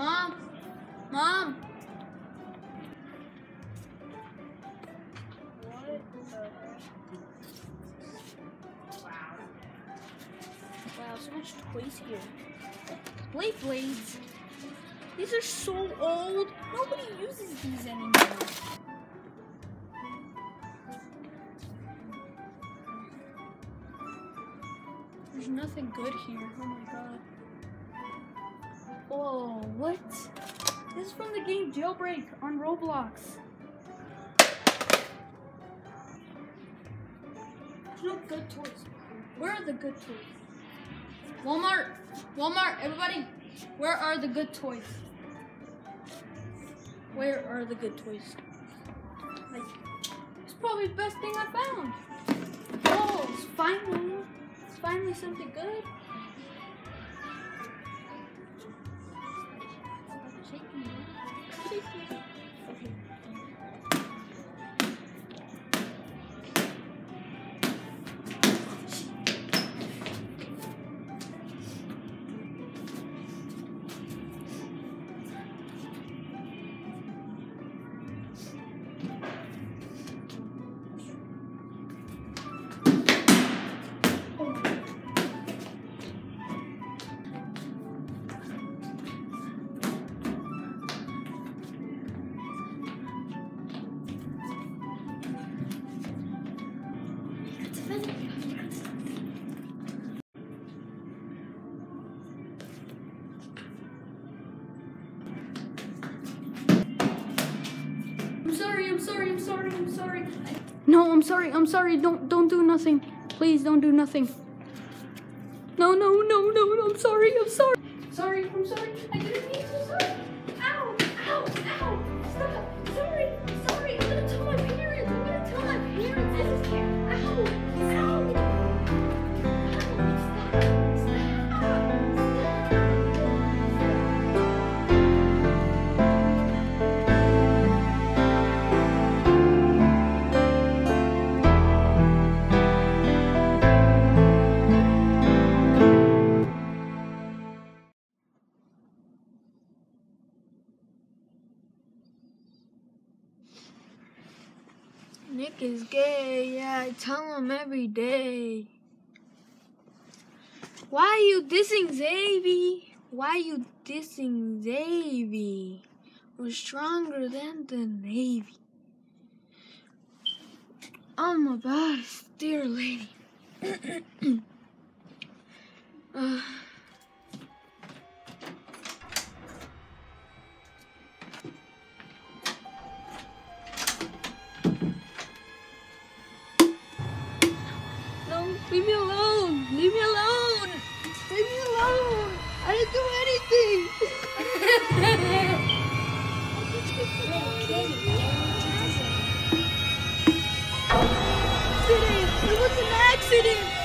Mom? Mom? Wow, so much toys here. Beyblades. These are so old. Nobody uses these anymore. There's nothing good here. Oh my god. Oh, what? This is from the game Jailbreak on Roblox. There's no good toys. Where are the good toys? Walmart! Walmart, everybody! Where are the good toys? Where are the good toys? Like, it's probably the best thing I found. Oh, it's finally, it's finally something good. Shake me. I'm sorry, I'm sorry, I'm sorry, I'm sorry. No, I'm sorry, I'm sorry. Don't don't do nothing. Please don't do nothing. No, no, no, no, no, I'm sorry, I'm sorry. Sorry, I'm sorry. I didn't mean Nick is gay. Yeah, I tell him every day. Why are you dissing Zavy? Why are you dissing Zavy? We're stronger than the Navy. I'm a boss, dear lady. uh, It was an accident.